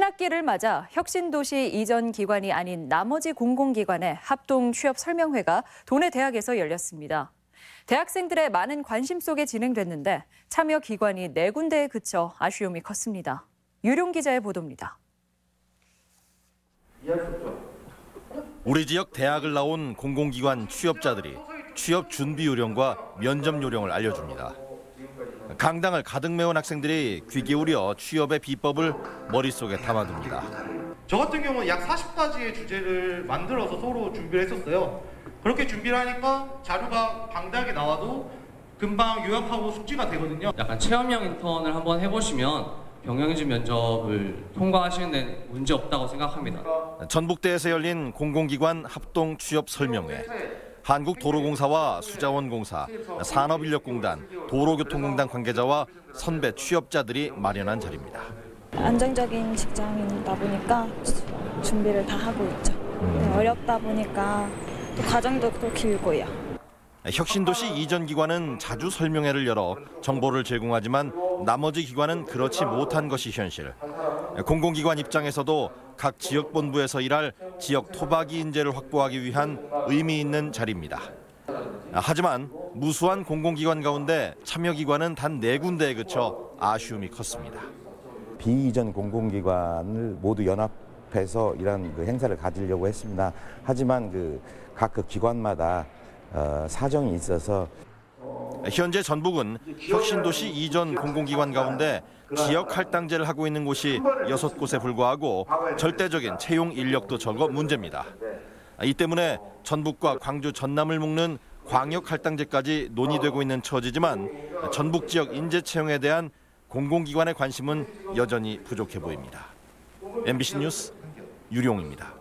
신학기를 맞아 혁신도시 이전 기관이 아닌 나머지 공공기관의 합동 취업 설명회가 도내 대학에서 열렸습니다. 대학생들의 많은 관심 속에 진행됐는데 참여 기관이 네 군데에 그쳐 아쉬움이 컸습니다. 유룡 기자의 보도입니다. 우리 지역 대학을 나온 공공기관 취업자들이 취업 준비 요령과 면접 요령을 알려줍니다. 강당을 가득 메운 학생들이 귀 기울여 취업의 비법을 머릿속에 담아둡니다. 저 같은 경우는 약 40가지의 주제를 만들어서 서로 준비를 했었어요. 그렇게 준비를 하니까 자료가 방대하게 나와도 금방 요약하고 숙지가 되거든요. 약간 체험형 인턴을 한번 해보시면 경영진 면접을 통과하시는 데 문제 없다고 생각합니다. 전북대에서 열린 공공기관 합동 취업 설명회. 한국도로공사와 수자원공사, 산업인력공단, 도로교통공단 관계자와 선배 취업자들이 마련한 자리입니다. 안정적인 직장이다 보니까 주- 준비를 다 하고 있죠. 네, 어렵다 보니까 또 과정도 또 길고요. 혁신도시 이전 기관은 자주 설명회를 열어 정보를 제공하지만 나머지 기관은 그렇지 못한 것이 현실. 공공기관 입장에서도 각 지역 본부에서 일할 지역 토박이 인재를 확보하기 위한 의미 있는 자리입니다. 하지만 무수한 공공기관 가운데 참여 기관은 단네 군데에 그쳐 아쉬움이 컸습니다. 비이전 공공기관을 모두 연합해서 이런 그 행사를 가지려고 했습니다. 하지만 그 각 그 기관마다 어, 사정이 있어서 현재 전북은 혁신도시 이전 공공기관 가운데 지역 할당제를 하고 있는 곳이 여섯 곳에 불과하고 절대적인 채용 인력도 적어 문제입니다. 이 때문에 전북과 광주 전남을 묶는 광역 할당제까지 논의되고 있는 처지지만 전북 지역 인재 채용에 대한 공공기관의 관심은 여전히 부족해 보입니다. MBC 뉴스 유룡입니다.